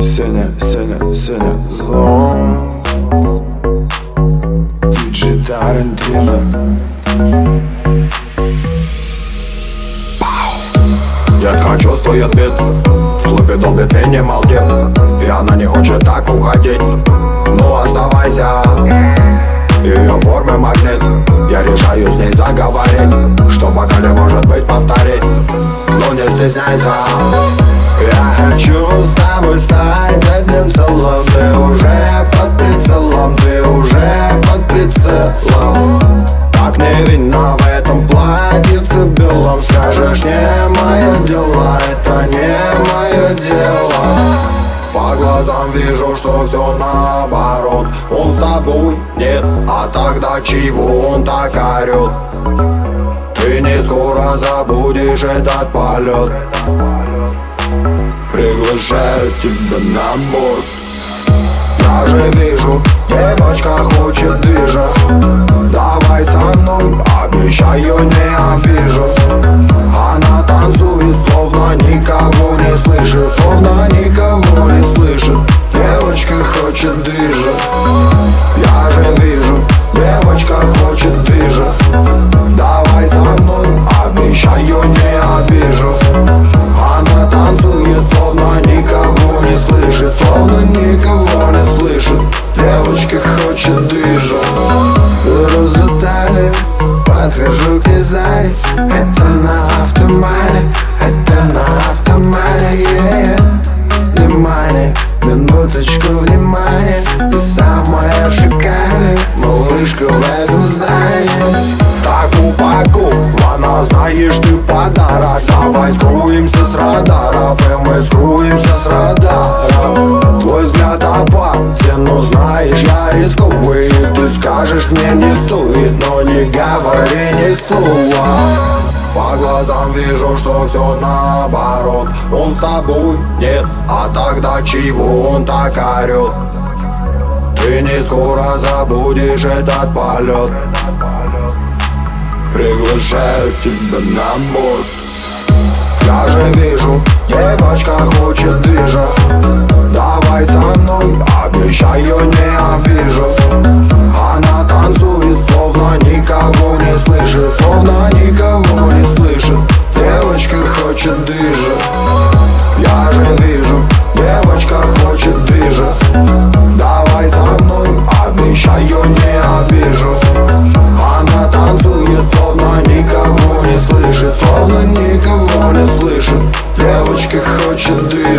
Сеня, Сеня, Сеня, зон Диджей Тарантино. Детка чувствует бит В клубе долбит минимал дип И она не хочет так уходить. Ну оставайся. Ее формы магнит. Я решаю с ней заговорить глазам вижу, что все наоборот. Он с тобой? Нет, а тогда чего он так орет? Ты не скоро забудешь этот полет Приглашаю тебя на борт. Я же вижу, девочка Хочет движа Я же вижу, девочка хочет Давай малышка в этом здании Так упакована, знаешь ты подарок. Давай скроемся с радаров И мы скроемся с радаров. Твой взгляд опасен, но знаешь я рисковый Ты скажешь мне не стоит, но не говори ни слова. По глазам вижу, что все наоборот. Он с тобой? Нет, а тогда чего он так орет? Ты не скоро забудешь этот полет. Приглашаю тебя на борт. Я же вижу, девочка хочет движа. Давай со мной, обещаю не обижу ты